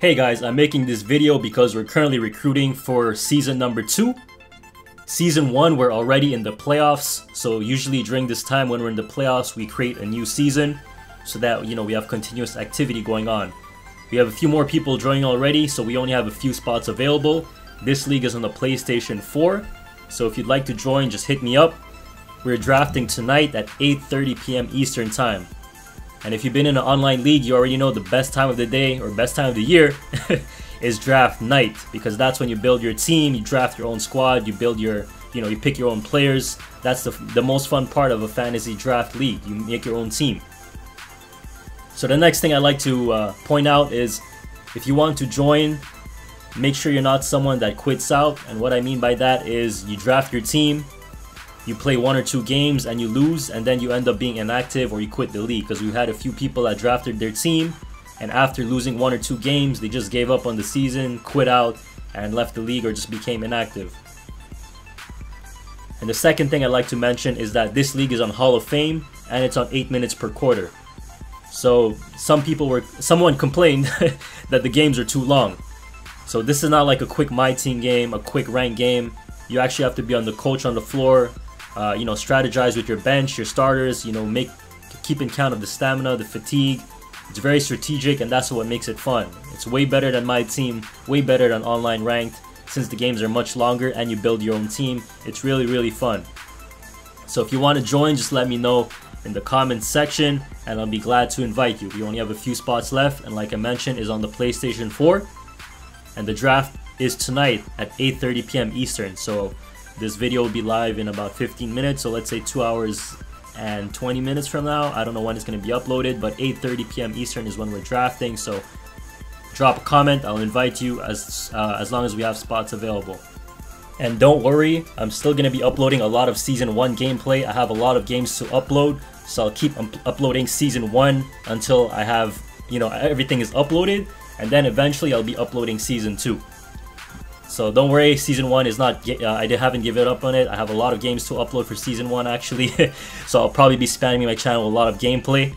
Hey guys, I'm making this video because we're currently recruiting for season number 2. Season 1, we're already in the playoffs, so usually during this time when we're in the playoffs, we create a new season so that, you know, we have continuous activity going on. We have a few more people joining already, so we only have a few spots available. This league is on the PlayStation 4, so if you'd like to join, just hit me up. We're drafting tonight at 8.30 p.m. Eastern Time. And if you've been in an online league, you already know the best time of the day or best time of the year is draft night because that's when you build your team, you draft your own squad, you build your, you know, you pick your own players. That's the, the most fun part of a fantasy draft league. You make your own team. So the next thing I like to uh, point out is if you want to join, make sure you're not someone that quits out. And what I mean by that is you draft your team, you play one or two games and you lose and then you end up being inactive or you quit the league because we had a few people that drafted their team and after losing one or two games they just gave up on the season quit out and left the league or just became inactive. And the second thing i'd like to mention is that this league is on hall of fame and it's on 8 minutes per quarter. So some people were someone complained that the games are too long. So this is not like a quick my team game a quick rank game. You actually have to be on the coach on the floor uh, you know, strategize with your bench, your starters. You know, make keep in count of the stamina, the fatigue. It's very strategic, and that's what makes it fun. It's way better than my team, way better than online ranked, since the games are much longer and you build your own team. It's really, really fun. So if you want to join, just let me know in the comments section, and I'll be glad to invite you. We only have a few spots left, and like I mentioned, is on the PlayStation 4, and the draft is tonight at 8:30 p.m. Eastern. So this video will be live in about 15 minutes, so let's say 2 hours and 20 minutes from now. I don't know when it's going to be uploaded, but 8.30 p.m. Eastern is when we're drafting, so drop a comment. I'll invite you as, uh, as long as we have spots available. And don't worry, I'm still going to be uploading a lot of Season 1 gameplay. I have a lot of games to upload, so I'll keep uploading Season 1 until I have, you know, everything is uploaded, and then eventually I'll be uploading Season 2. So don't worry, season one is not. Uh, I haven't given up on it. I have a lot of games to upload for season one actually. so I'll probably be spamming my channel a lot of gameplay.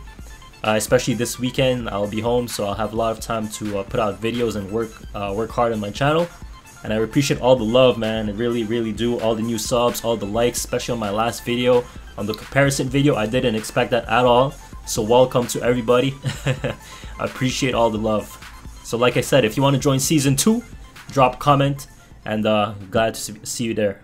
Uh, especially this weekend, I'll be home, so I'll have a lot of time to uh, put out videos and work uh, work hard on my channel. And I appreciate all the love, man. I really, really do. All the new subs, all the likes, especially on my last video, on the comparison video. I didn't expect that at all. So welcome to everybody. I appreciate all the love. So like I said, if you want to join season two, drop comment, and uh, glad to see you there.